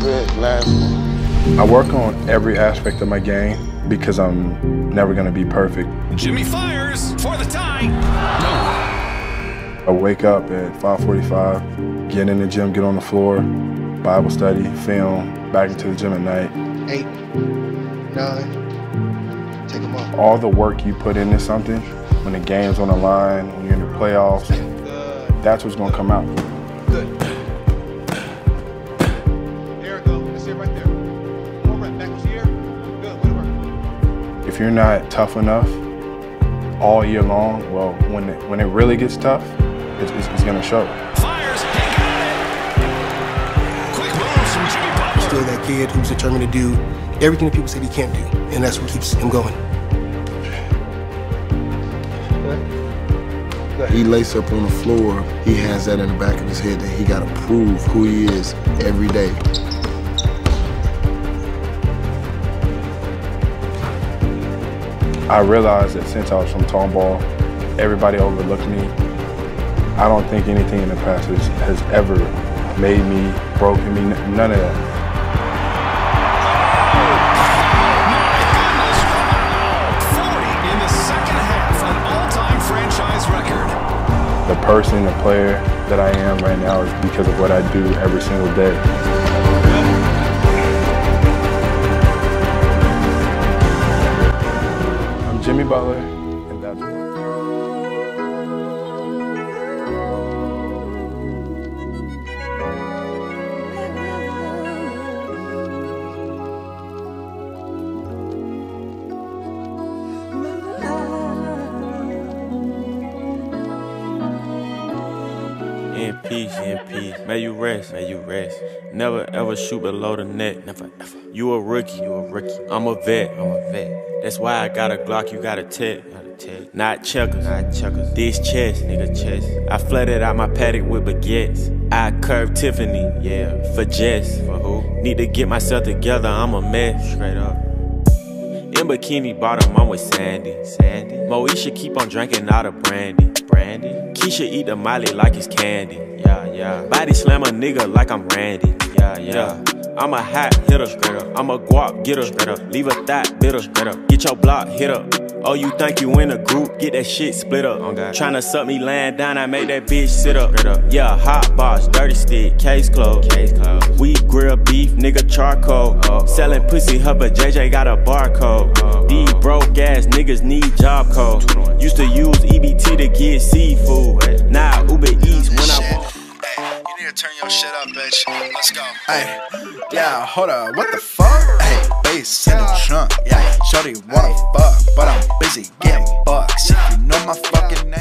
I work on every aspect of my game because I'm never going to be perfect. Jimmy fires for the tie. No. I wake up at 5:45, get in the gym, get on the floor, Bible study, film, back into the gym at night. Eight, nine, take them off. All the work you put into something, when the game's on the line, when you're in the playoffs, Good. that's what's going to come out. Good. It right there. More rep. Back here. Good. Way to work. If you're not tough enough all year long, well, when it, when it really gets tough, it's, it's, it's going to show. Fires. He got it. Quick moves from Jimmy Butler. Still that kid who's determined to do everything that people said he can't do, and that's what keeps him going. He lace up on the floor. He has that in the back of his head that he got to prove who he is every day. I realized that since I was from Tomball, everybody overlooked me. I don't think anything in the past has, has ever made me, broken me, none of that. The person, the player that I am right now is because of what I do every single day. Butler, In peace, in peace. May you rest, may you rest. Never ever shoot below the net. Never ever. You a rookie, you a rookie. I'm a vet, I'm a vet. That's why I got a Glock, you got a tech. Got a tech. Not checkers, not checkers. This chest, nigga, chest. I flooded out my Patek with baguettes. I curved Tiffany, yeah, for Jess. For who? Need to get myself together, I'm a mess. Straight up. In bikini bottom, I'm with Sandy. Sandy. Moesha keep on drinking out of brandy. Brandy. Keisha eat the molly like it's candy. Yeah, yeah. Body slam a nigga like I'm Randy. Yeah, yeah. I'm a hot hitter. Straight up. I'm a guap getter. Straight up. Leave a thought bitter. Straight up. Get your block hit up. Oh, you think you in a group? Get that shit split up. Oh, Tryna suck me laying down, I make that bitch sit up. Up. Yeah, hot box, dirty stick, case closed. Case closed. We grill beef, nigga charcoal. Selling pussy, her but JJ got a barcode. These broke ass niggas need job code. Used to use EBT to get seafood. Now Uber Eats when I want. Hey, you need to turn your shit up, bitch. Let's go. Hey, yeah, hold up, what the fuck? Hey, bass in the trunk, yeah. Shorty wanna fuck, but I'm busy getting bucks. If you know my fucking name.